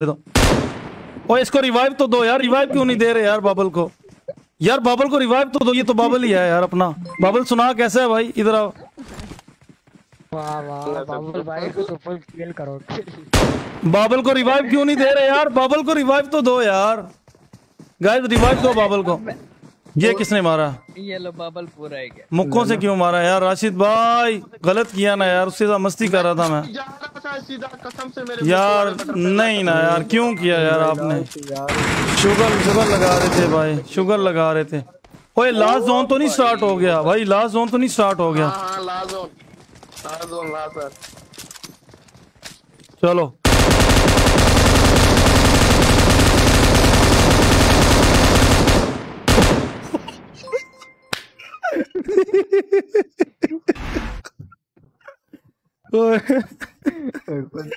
दे दो। ओ इसको रिवाइव तो दो यार। रिवाइव क्यों नहीं दे रहे यार बाबल को? यार बाबल को रिवाइव तो दो। ये तो बाबल ही है यार अपना। बाबल सुना कैसा है भाई? इधर आओ। वाह वाह बाबुल भाई को फुल किल करो। बाबल को रिवाइव क्यों नहीं दे रहे यार? बाबल को रिवाइव तो दो यार। गाइस रिवाइव दो बाबल को। ये किसने मारा? ये लो बबल पूरा है क्या? मुक्कों से क्यों मारा यार? राशिद भाई गलत किया ना यार। उससे मस्ती कर रहा था मैं। सीधा कसम से मेरे यार नहीं ना यार क्यों किया यार आपने? शुगर शुगर लगा रहे थे भाई शुगर लगा रहे थे। ओए लास्ट जोन तो नहीं स्टार्ट हो गया भाई लास्ट जोन तो नहीं स्टार्ट हो गया। हाँ हाँ लाजोन लाजोन ला सर चलो ओए